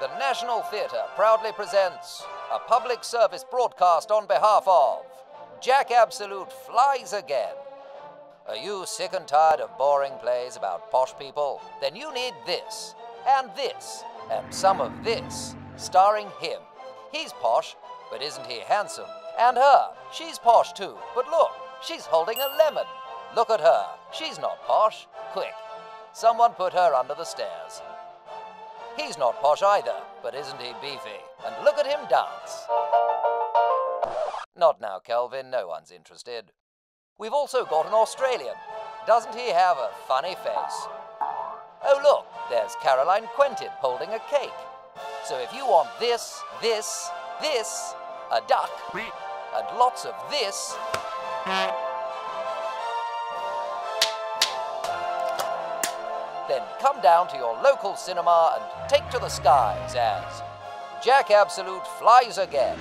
the National Theatre proudly presents a public service broadcast on behalf of Jack Absolute Flies Again. Are you sick and tired of boring plays about posh people? Then you need this, and this, and some of this, starring him. He's posh, but isn't he handsome? And her, she's posh too, but look, she's holding a lemon. Look at her, she's not posh. Quick, someone put her under the stairs. He's not posh either, but isn't he beefy? And look at him dance. Not now, Kelvin, no one's interested. We've also got an Australian. Doesn't he have a funny face? Oh, look, there's Caroline Quentin holding a cake. So if you want this, this, this, a duck, and lots of this, then come down to your local cinema and take to the skies as Jack Absolute flies again.